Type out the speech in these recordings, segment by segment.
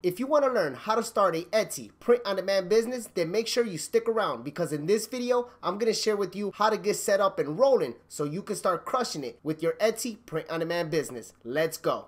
If you want to learn how to start a Etsy print on demand business, then make sure you stick around because in this video, I'm going to share with you how to get set up and rolling so you can start crushing it with your Etsy print on demand business. Let's go.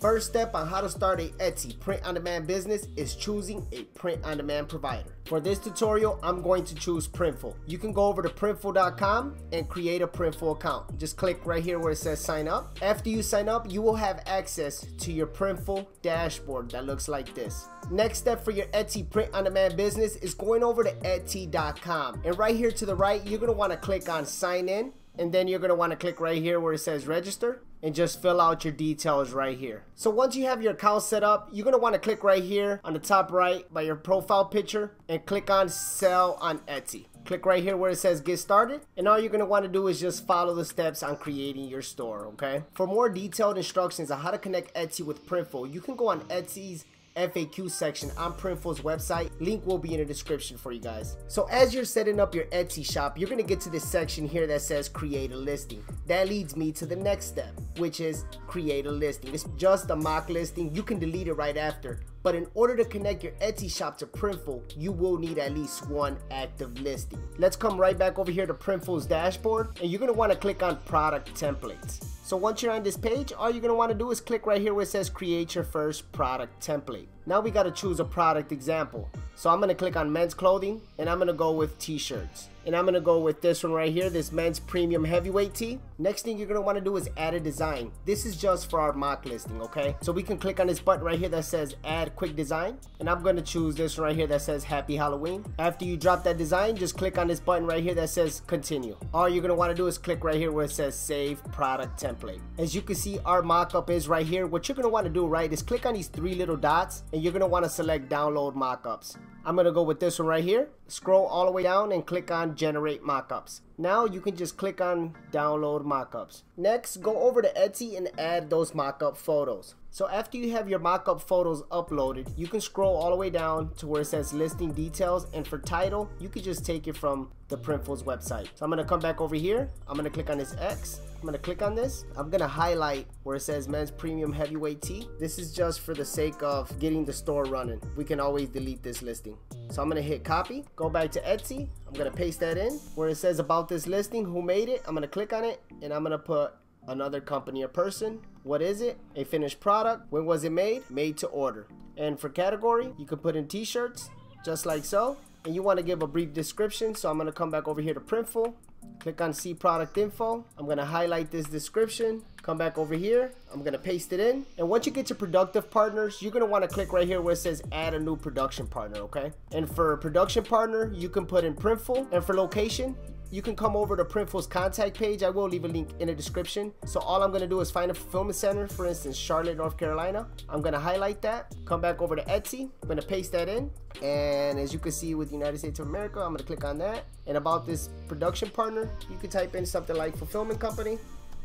First step on how to start a Etsy print on demand business is choosing a print on demand provider. For this tutorial, I'm going to choose Printful. You can go over to printful.com and create a Printful account. Just click right here where it says sign up. After you sign up, you will have access to your Printful dashboard that looks like this. Next step for your Etsy print on demand business is going over to Etsy.com. And right here to the right, you're gonna wanna click on sign in and then you're going to want to click right here where it says register and just fill out your details right here. So once you have your account set up, you're want to click right here on the top right by your profile picture and click on sell on Etsy. Click right here where it says get started and all you're want to do is just follow the steps on creating your store, okay? For more detailed instructions on how to connect Etsy with Printful, you can go on Etsy's FAQ section on Printful's website. Link will be in the description for you guys. So as you're setting up your Etsy shop, you're gonna get to this section here that says create a listing. That leads me to the next step, which is create a listing. It's just a mock listing. You can delete it right after. But in order to connect your Etsy shop to Printful, you will need at least one active listing. Let's come right back over here to Printful's dashboard and you're gonna wanna click on product templates. So once you're on this page, all you're gonna wanna do is click right here where it says create your first product template. Now we gotta choose a product example. So I'm gonna click on men's clothing and I'm gonna go with t-shirts. And I'm gonna go with this one right here, this men's premium heavyweight tee. Next thing you're gonna wanna do is add a design. This is just for our mock listing, okay? So we can click on this button right here that says add quick design. And I'm gonna choose this one right here that says happy Halloween. After you drop that design, just click on this button right here that says continue. All you're gonna wanna do is click right here where it says save product template. As you can see, our mockup is right here. What you're gonna wanna do, right, is click on these three little dots and you're gonna wanna select download mockups. I'm gonna go with this one right here. Scroll all the way down and click on generate mockups. Now you can just click on download mockups. Next, go over to Etsy and add those mockup photos. So after you have your mockup photos uploaded, you can scroll all the way down to where it says listing details and for title, you can just take it from the Printful's website. So I'm gonna come back over here, I'm gonna click on this X, I'm gonna click on this, I'm gonna highlight where it says men's premium heavyweight tee. This is just for the sake of getting the store running. We can always delete this listing. So I'm gonna hit copy, go back to Etsy, I'm gonna paste that in where it says about this listing, who made it, I'm gonna click on it and I'm gonna put another company or person. What is it? A finished product. When was it made? Made to order. And for category, you can put in t-shirts, just like so. And you want to give a brief description, so I'm going to come back over here to Printful. Click on see product info. I'm going to highlight this description. Come back over here. I'm going to paste it in. And once you get to production partners, you're going to want to click right here where it says add a new production partner, okay? And for production partner, you can put in Printful. And for location, you can come over to Printful's contact page. I will leave a link in the description. So all I'm gonna do is find a fulfillment center, for instance, Charlotte, North Carolina. I'm gonna highlight that, come back over to Etsy. I'm gonna paste that in. And as you can see with United States of America, I'm gonna click on that. And about this production partner, you can type in something like fulfillment company,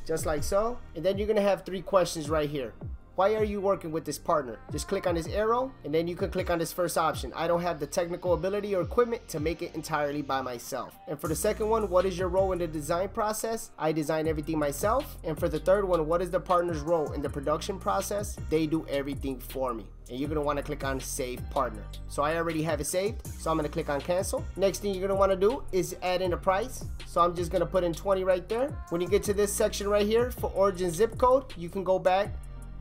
just like so. And then you're gonna have three questions right here. Why are you working with this partner? Just click on this arrow and then you can click on this first option. I don't have the technical ability or equipment to make it entirely by myself. And for the second one, what is your role in the design process? I design everything myself. And for the third one, what is the partner's role in the production process? They do everything for me and you're gonna want to click on save partner so I already have it saved so I'm gonna click on cancel next thing you're gonna want to do is add in a price so I'm just gonna put in 20 right there when you get to this section right here for origin zip code you can go back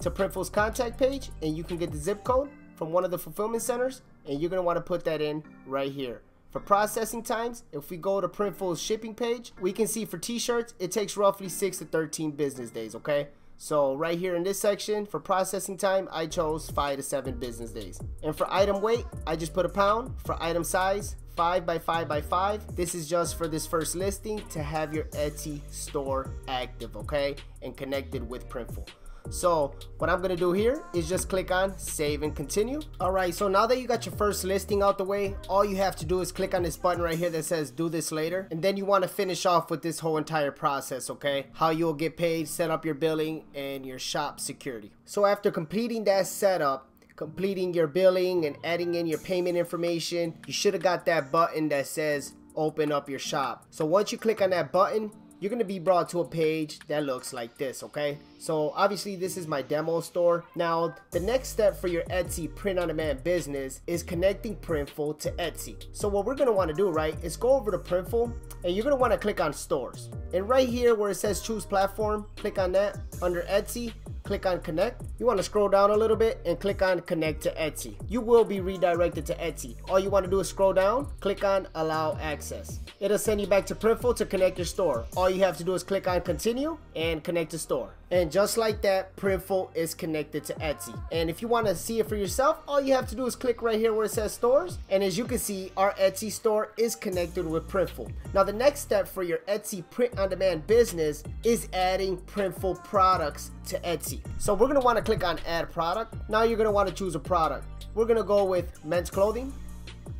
to Printful's contact page and you can get the zip code from one of the fulfillment centers and you're going to want to put that in right here. For processing times, if we go to Printful's shipping page, we can see for t-shirts, it takes roughly 6 to 13 business days, okay? So right here in this section, for processing time, I chose 5 to 7 business days. And for item weight, I just put a pound. For item size, 5 by 5 by 5 this is just for this first listing to have your Etsy store active okay and connected with Printful so what I'm gonna do here is just click on save and continue. All right, so now that you got your first listing out the way, all you have to do is click on this button right here that says do this later. And then you wanna finish off with this whole entire process, okay? How you'll get paid, set up your billing, and your shop security. So after completing that setup, completing your billing and adding in your payment information, you should have got that button that says open up your shop. So once you click on that button, you're gonna be brought to a page that looks like this, okay? So obviously this is my demo store. Now, the next step for your Etsy print-on-demand business is connecting Printful to Etsy. So what we're gonna wanna do, right, is go over to Printful and you're gonna wanna click on stores. And right here where it says choose platform, click on that under Etsy click on connect. You want to scroll down a little bit and click on connect to Etsy. You will be redirected to Etsy. All you want to do is scroll down, click on allow access. It'll send you back to Printful to connect your store. All you have to do is click on continue and connect to store. And just like that, Printful is connected to Etsy. And if you want to see it for yourself, all you have to do is click right here where it says stores. And as you can see, our Etsy store is connected with Printful. Now the next step for your Etsy print-on-demand business is adding Printful products to Etsy. So we're going to want to click on add product. Now you're going to want to choose a product. We're going to go with men's clothing.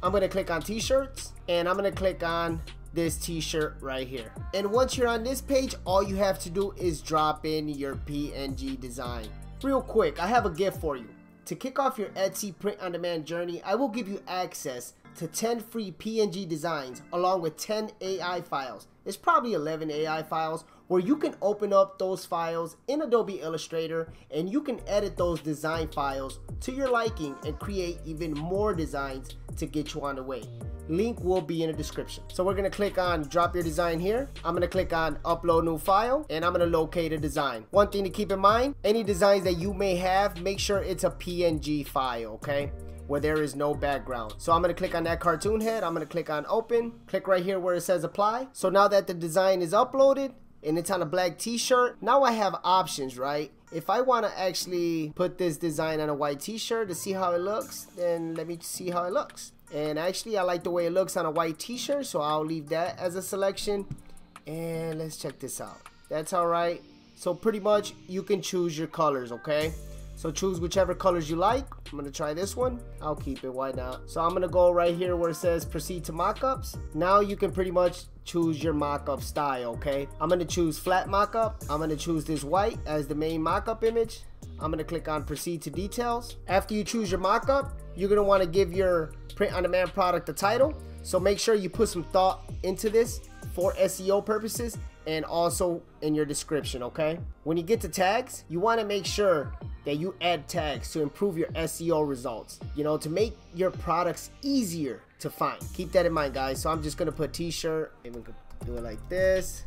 I'm going to click on t-shirts and I'm going to click on this t-shirt right here. And once you're on this page, all you have to do is drop in your PNG design. Real quick, I have a gift for you. To kick off your Etsy print-on-demand journey, I will give you access to 10 free PNG designs along with 10 AI files. It's probably 11 AI files where you can open up those files in Adobe Illustrator and you can edit those design files to your liking and create even more designs to get you on the way. Link will be in the description. So we're gonna click on drop your design here. I'm gonna click on upload new file and I'm gonna locate a design. One thing to keep in mind, any designs that you may have, make sure it's a PNG file, okay? where there is no background. So I'm to click on that cartoon head. I'm to click on open. Click right here where it says apply. So now that the design is uploaded and it's on a black t-shirt, now I have options, right? If I want to actually put this design on a white t-shirt to see how it looks, then let me see how it looks. And actually, I like the way it looks on a white t-shirt, so I'll leave that as a selection. And let's check this out. That's all right. So pretty much, you can choose your colors, okay? So choose whichever colors you like. I'm gonna try this one. I'll keep it, why not? So I'm gonna go right here where it says proceed to mockups. Now you can pretty much choose your mockup style, okay? I'm gonna choose flat mockup. I'm gonna choose this white as the main mockup image. I'm gonna click on proceed to details. After you choose your mockup, you're gonna wanna give your print on demand product a title. So make sure you put some thought into this for SEO purposes and also in your description, okay? When you get to tags, you wanna make sure that you add tags to improve your SEO results, you know, to make your products easier to find. Keep that in mind, guys. So I'm just gonna put t-shirt, even do it like this,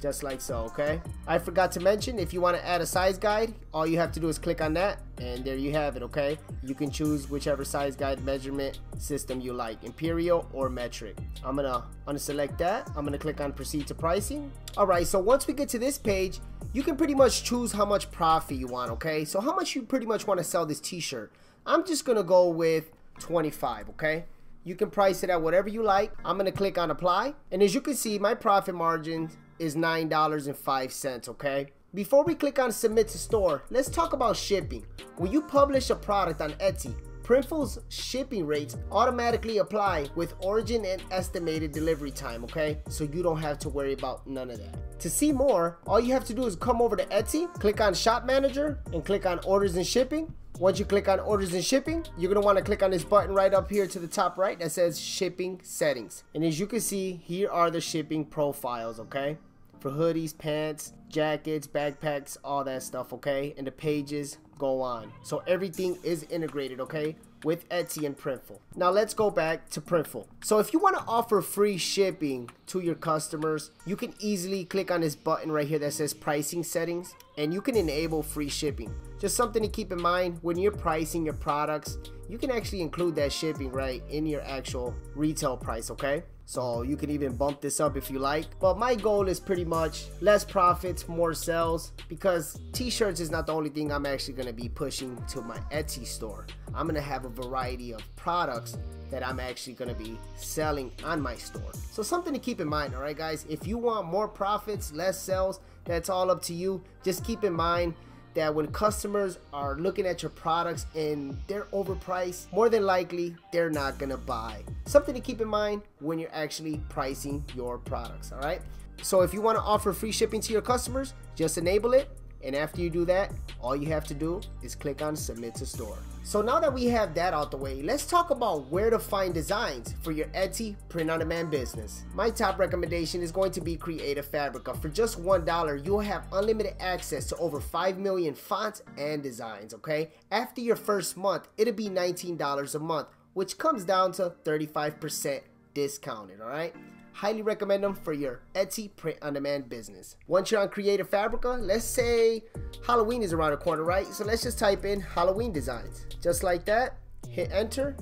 just like so, okay? I forgot to mention, if you wanna add a size guide, all you have to do is click on that, and there you have it, okay? You can choose whichever size guide measurement system you like, imperial or metric. I'm gonna unselect that. I'm gonna click on proceed to pricing. All right, so once we get to this page, you can pretty much choose how much profit you want, okay? So how much you pretty much want to sell this t-shirt. I'm just to go with 25, okay? You can price it at whatever you like. I'm to click on apply. And as you can see, my profit margin is $9.05, okay? Before we click on submit to store, let's talk about shipping. When you publish a product on Etsy, Printful's shipping rates automatically apply with origin and estimated delivery time, okay? So you don't have to worry about none of that. To see more, all you have to do is come over to Etsy, click on Shop Manager, and click on Orders and Shipping. Once you click on Orders and Shipping, you're going to want to click on this button right up here to the top right that says Shipping Settings. And as you can see, here are the shipping profiles, okay? For hoodies, pants, jackets, backpacks, all that stuff, okay? And the pages, go on. So everything is integrated, okay? With Etsy and Printful. Now let's go back to Printful. So if you want to offer free shipping to your customers, you can easily click on this button right here that says pricing settings and you can enable free shipping. Just something to keep in mind when you're pricing your products, you can actually include that shipping right in your actual retail price, okay? So you can even bump this up if you like. But my goal is pretty much less profits, more sales because t-shirts is not the only thing I'm actually going to be pushing to my Etsy store. I'm going to have a variety of products that I'm actually going to be selling on my store. So something to keep in mind, all right guys, if you want more profits, less sales, that's all up to you. Just keep in mind that when customers are looking at your products and they're overpriced, more than likely they're not gonna buy. Something to keep in mind when you're actually pricing your products, all right? So if you wanna offer free shipping to your customers, just enable it. And after you do that, all you have to do is click on submit to store. So now that we have that out the way, let's talk about where to find designs for your Etsy print on demand business. My top recommendation is going to be Creative Fabrica. For just $1, you'll have unlimited access to over 5 million fonts and designs, okay? After your first month, it'll be $19 a month, which comes down to 35% discounted, all right? Highly recommend them for your Etsy print on demand business. Once you're on Creative Fabrica, let's say Halloween is around the corner, right? So let's just type in Halloween designs. Just like that, hit enter.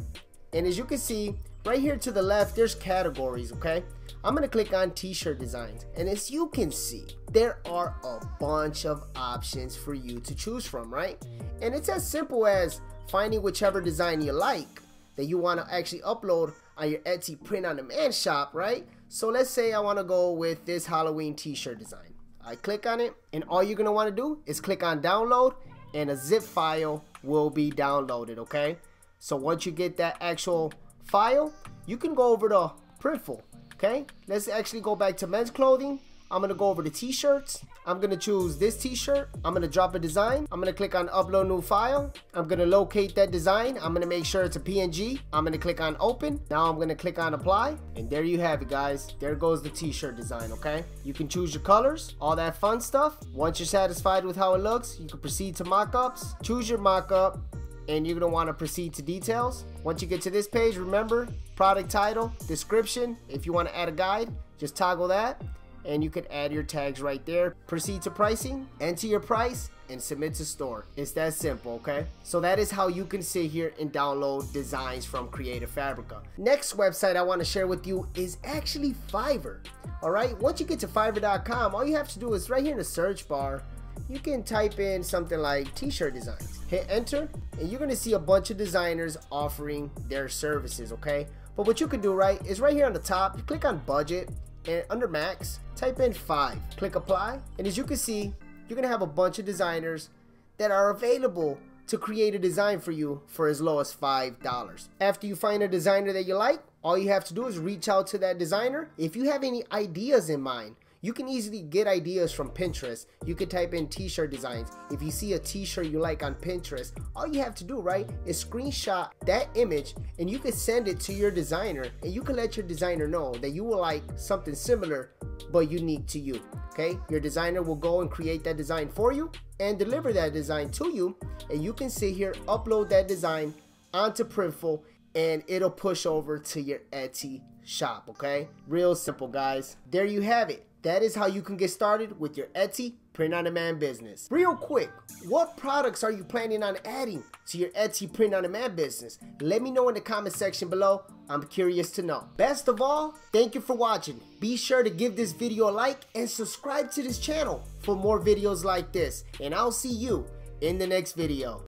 And as you can see, right here to the left, there's categories, okay? I'm gonna click on t-shirt designs. And as you can see, there are a bunch of options for you to choose from, right? And it's as simple as finding whichever design you like that you wanna actually upload on your Etsy print on demand shop, right? So let's say I want to go with this Halloween t-shirt design. I click on it and all you're going to want to do is click on download and a zip file will be downloaded, okay? So once you get that actual file, you can go over to Printful, okay? Let's actually go back to men's clothing I'm gonna go over to t-shirts. I'm gonna choose this t-shirt. I'm gonna drop a design. I'm gonna click on upload new file. I'm gonna locate that design. I'm gonna make sure it's a PNG. I'm gonna click on open. Now I'm gonna click on apply. And there you have it guys. There goes the t-shirt design, okay? You can choose your colors, all that fun stuff. Once you're satisfied with how it looks, you can proceed to mockups. Choose your mockup and you're gonna wanna proceed to details. Once you get to this page, remember, product title, description. If you wanna add a guide, just toggle that and you can add your tags right there. Proceed to pricing, enter your price, and submit to store. It's that simple, okay? So that is how you can sit here and download designs from Creative Fabrica. Next website I want to share with you is actually Fiverr. All right, once you get to fiverr.com, all you have to do is right here in the search bar, you can type in something like t-shirt designs. Hit enter, and you're gonna see a bunch of designers offering their services, okay? But what you can do, right, is right here on the top, you click on budget, and under max, type in 5. Click apply, and as you can see, you're gonna have a bunch of designers that are available to create a design for you for as low as $5. After you find a designer that you like, all you have to do is reach out to that designer. If you have any ideas in mind, you can easily get ideas from Pinterest. You can type in t-shirt designs. If you see a t-shirt you like on Pinterest, all you have to do, right, is screenshot that image and you can send it to your designer and you can let your designer know that you will like something similar but unique to you. Okay, your designer will go and create that design for you and deliver that design to you and you can sit here, upload that design onto Printful and it'll push over to your Etsy shop, okay? Real simple, guys. There you have it. That is how you can get started with your Etsy print on demand business. Real quick, what products are you planning on adding to your Etsy print on demand business? Let me know in the comment section below. I'm curious to know. Best of all, thank you for watching. Be sure to give this video a like and subscribe to this channel for more videos like this. And I'll see you in the next video.